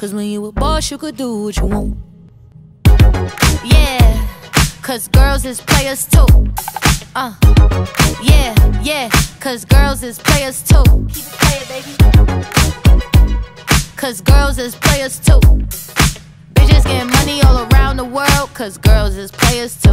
Cause when you a boss, you could do what you want. Yeah, cause girls is players too. Uh, yeah, yeah, cause girls is players too. Keep it playing, baby. Cause girls is players too. Bitches getting money all around the world, cause girls is players too.